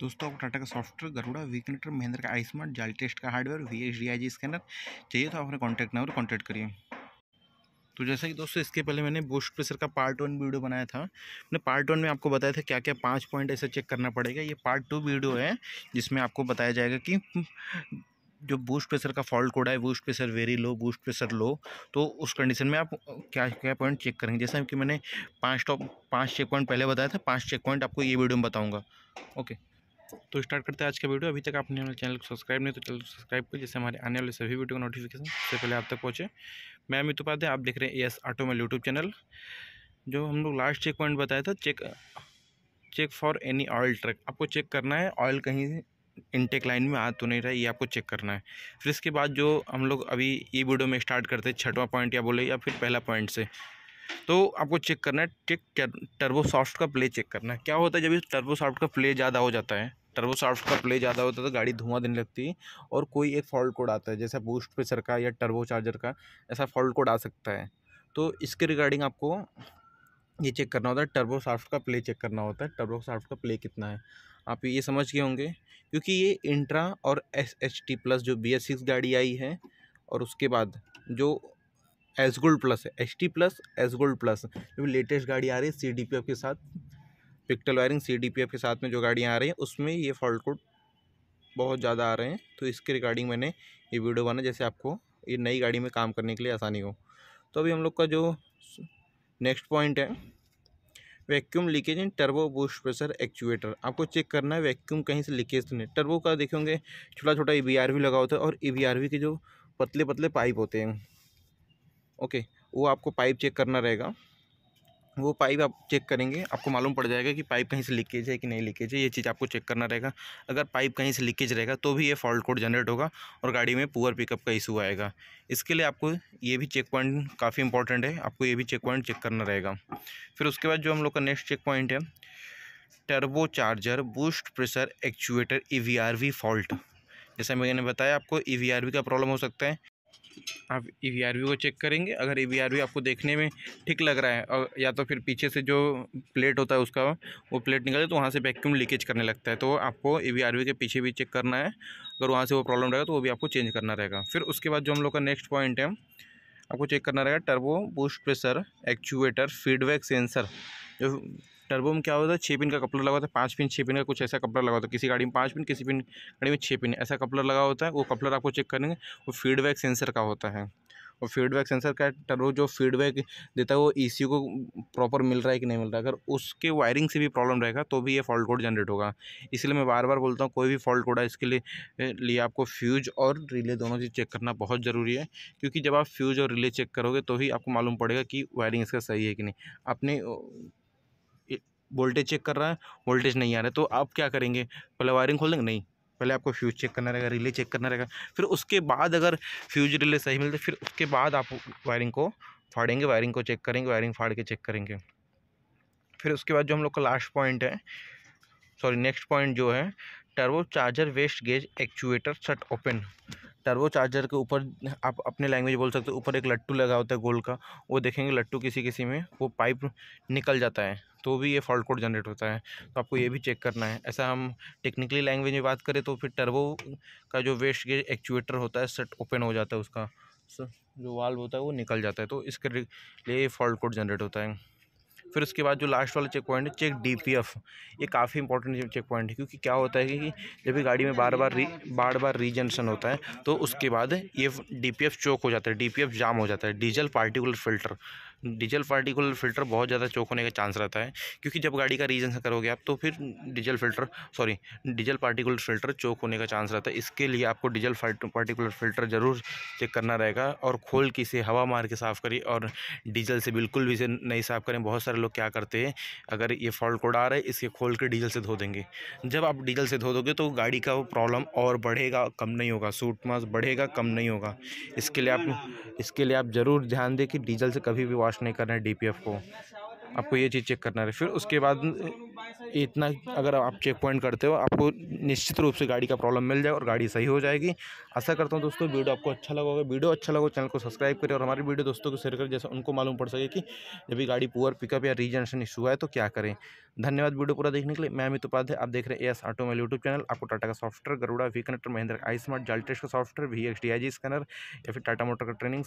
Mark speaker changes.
Speaker 1: दोस्तों, आपको टाटा का सॉफ्टवेयर, गरुड़ा वीकनेटर महिंद्रा का आई स्मार्ट जाल टेस्ट का hardware V H D I G scanner चाहिए तो आप अपने कॉन्टैक्ट नंबर कॉन्टैक्ट करिए। तो जैसा कि दोस्तों, इसके पहले मैंने बूस्ट प्रेशर का पार्ट वन वीडियो बनाया था। मैंने पार्ट वन में आपको बताया था क्या क्या पाँच पॉइंट ऐसे चेक करना पड़ेगा। ये पार्ट टू वीडियो है, जिसमें आपको बताया जाएगा कि जो बूस्ट प्रेशर का फॉल्ट कोड है boost pressure very low boost pressure low तो उस कंडीशन में आप क्या क्या पॉइंट चेक करेंगे। जैसा कि मैंने पाँच टॉप पाँच चेक पॉइंट पहले बताया था, पाँच चेक पॉइंट आपको ये वीडियो में बताऊँगा। ओके तो स्टार्ट करते हैं आज का वीडियो। अभी तक आपने हमारे चैनल को सब्सक्राइब नहीं तो चैनल को सब्सक्राइब करें जिससे हमारे आने वाले सभी वीडियो का नोटिफिकेशन सबसे पहले आप तक पहुँचे। मैं अमित उपाध्याय, आप देख रहे हैं एस ऑटो में यूट्यूब चैनल जो हम लोग लास्ट चेक पॉइंट बताया था check check for any oil truck आपको चेक करना है ऑयल कहीं इनटेक लाइन में आ तो नहीं रहा, ये आपको चेक करना है। फिर इसके बाद जो हम लोग अभी ये वीडियो में स्टार्ट करते हैं, छठवां पॉइंट या बोले, या फिर पहला पॉइंट से। तो आपको चेक करना है चेक टर्बो सॉफ्ट का प्ले चेक करना है। क्या होता है जब इस टर्बो सॉफ्ट का प्ले ज़्यादा हो जाता है? टर्बो सॉफ्ट का प्ले ज़्यादा होता है तो गाड़ी धुआँ देने लगती है और कोई एक फॉल्ट कोड आता है, जैसा बूस्ट प्रेशर का या टर्बो चार्जर का, ऐसा फॉल्ट कोड आ सकता है। तो इसके रिगार्डिंग आपको ये चेक करना होता है, टर्बो सॉफ्ट का प्ले चेक करना होता है, टर्बो सॉफ्ट का प्ले कितना है। आप ये समझ गए होंगे, क्योंकि ये इंट्रा और एस एच टी प्लस जो बी एस सिक्स गाड़ी आई है और उसके बाद जो एस गोल्ड प्लस है H T plus, Ace gold plus, जो लेटेस्ट गाड़ी आ रही है, सी डी पी एफ़ के साथ pigtail wiring C D P F के साथ में जो गाड़ियाँ आ रही हैं, उसमें ये फॉल्ट कोड बहुत ज़्यादा आ रहे हैं। तो इसके रिगार्डिंग मैंने ये वीडियो बना जैसे आपको ये नई गाड़ी में काम करने के लिए आसानी हो। तो अभी हम लोग का जो नेक्स्ट पॉइंट है, vacuum leakage in turbo boost pressure actuator. आपको चेक करना है, वैक्यूम कहीं से लीकेज तो नहीं। टर्बो का देखेंगे छोटा छोटा ई वी लगा होता है और ई वी के जो पतले पतले पाइप होते हैं। ओके, वो आपको पाइप चेक करना रहेगा। वो पाइप आप चेक करेंगे, आपको मालूम पड़ जाएगा कि पाइप कहीं से लीकेज है कि नहीं लीकेज है, ये चीज़ आपको चेक करना रहेगा। अगर पाइप कहीं से लीकेज रहेगा तो भी ये फॉल्ट कोड जनरेट होगा और गाड़ी में पुअर पिकअप का इशू आएगा। इसके लिए आपको ये भी चेक पॉइंट काफ़ी इंपॉर्टेंट है, आपको ये भी चेक पॉइंट चेक करना रहेगा। फिर उसके बाद जो हम लोग का नेक्स्ट चेक पॉइंट है, turbo charger boost pressure actuator EVRV fault. जैसा मैंने बताया, आपको ईवीआरवी का प्रॉब्लम हो सकता है। आप ई e को चेक करेंगे। अगर ई e आपको देखने में ठीक लग रहा है, और या तो फिर पीछे से जो प्लेट होता है उसका, वो प्लेट निकले तो वहाँ से वैक्यूम लीकेज करने लगता है। तो आपको ई e के पीछे भी चेक करना है। अगर वहाँ से वो प्रॉब्लम रहेगा तो वो भी आपको चेंज करना रहेगा। फिर उसके बाद जो हम लोग का नेक्स्ट पॉइंट है, आपको चेक करना रहेगा turbo boost pressure actuator feedback sensor जो टर्बो में क्या होता है छः पिन का कपलर लगा होता है पाँच पिन छः पिन का कुछ ऐसा कपलर लगा होता है किसी गाड़ी में पाँच पिन, किसी पिन गाड़ी में छः पिन, ऐसा कपलर लगा होता है। वो कपलर आपको चेक करेंगे वो फीडबैक सेंसर का होता है। और फीडबैक सेंसर का टर्बो जो फीडबैक देता है, वो ई e को प्रॉपर मिल रहा है कि नहीं मिल रहा है? अगर उसके वायरिंग से भी प्रॉब्लम रहेगा तो भी ये फॉल्ट कोड जनरेट होगा। इसलिए मैं बार बार बोलता हूँ, कोई भी फॉल्ट कोड है, इसके लिए लिए आपको फ्यूज और रिले दोनों चीज़ चेक करना बहुत ज़रूरी है। क्योंकि जब आप फ्यूज और रिले चेक करोगे तो ही आपको मालूम पड़ेगा कि वायरिंग इसका सही है कि नहीं। आपने वोल्टेज चेक कर रहा है, वोल्टेज नहीं आ रहा है तो आप क्या करेंगे? पहले वायरिंग खोल देंगे? नहीं, पहले आपको फ्यूज चेक करना रहेगा रिले चेक करना रहेगा, फिर उसके बाद अगर फ्यूज रिले सही मिलते फिर उसके बाद आप वायरिंग को फाड़ेंगे, वायरिंग को चेक करेंगे, वायरिंग फाड़ के चेक करेंगे। फिर उसके बाद जो हम लोग का लास्ट पॉइंट है सॉरी नेक्स्ट पॉइंट जो है turbo charger waste gate actuator shut open turbo charger के ऊपर, आप अपने लैंग्वेज बोल सकते हो, ऊपर एक लट्टू लगा होता है गोल का, वो देखेंगे लट्टू किसी किसी में, वो पाइप निकल जाता है तो भी ये फॉल्ट कोड जनरेट होता है तो आपको ये भी चेक करना है। ऐसा हम टेक्निकली लैंग्वेज में बात करें तो फिर टर्बो का जो वेस्ट गेज एक्चुएटर होता है सेट ओपन हो जाता है उसका जो वाल्व होता है वो निकल जाता है तो इसके लिए फॉल्ट कोड जनरेट होता है। फिर उसके बाद जो लास्ट वाला चेक पॉइंट है चेक डीपीएफ ये काफ़ी इंपॉर्टेंट चेक पॉइंट है, क्योंकि क्या होता है कि जब भी गाड़ी में बार बार री बार बार रीजनरेशन होता है तो उसके बाद ये डीपीएफ चोक हो जाता है डीपीएफ जाम हो जाता है diesel particular filter diesel particular filter बहुत ज़्यादा चोक होने का चांस रहता है, क्योंकि जब गाड़ी का रीजन करोगे आप तो फिर diesel filter sorry diesel particular filter choke होने का चांस रहता है। इसके लिए आपको डीजल पार्टिकुलर फ़िल्टर ज़रूर चेक करना रहेगा, और खोल के इसे हवा मार के साफ़ करिए, और डीजल से बिल्कुल भी इसे नहीं साफ़ करें, बहुत सारे लोग क्या करते हैं, अगर ये फॉल्ट कोड आ रहा है इसे खोल के डीजल से धो देंगे। जब आप डीजल से धो दोगे तो गाड़ी का प्रॉब्लम और बढ़ेगा, कम नहीं होगा। सूट मास बढ़ेगा, कम नहीं होगा। इसके लिए आप, इसके लिए आप ज़रूर ध्यान दें कि डीजल से कभी भी वॉश नहीं करना है डीपीएफ को। आपको ये चीज़ चेक करना है फिर उसके बाद इतना अगर आप चेक पॉइंट करते हो, आपको निश्चित रूप से गाड़ी का प्रॉब्लम मिल जाएगा और गाड़ी सही हो जाएगी। आशा करता हूँ दोस्तों, वीडियो आपको अच्छा लगा होगा। वीडियो अच्छा लगा चैनल को सब्सक्राइब करें और हमारी वीडियो दोस्तों को शेयर करें, जैसे उनको मालूम पड़ सके कि जब भी गाड़ी पुअर पिकअप या रीजनरेशन इशू है तो क्या करें। धन्यवाद वीडियो पूरा देखने के लिए। मैं अमित उपाध्याय, आप देख रहे हैं S auto mail YouTube channel आपको टाटा का software Garuda V connector Mahindra I smart Jaltest का software V X D I G scanner या फिर टाटा मोटर का ट्रेनिंग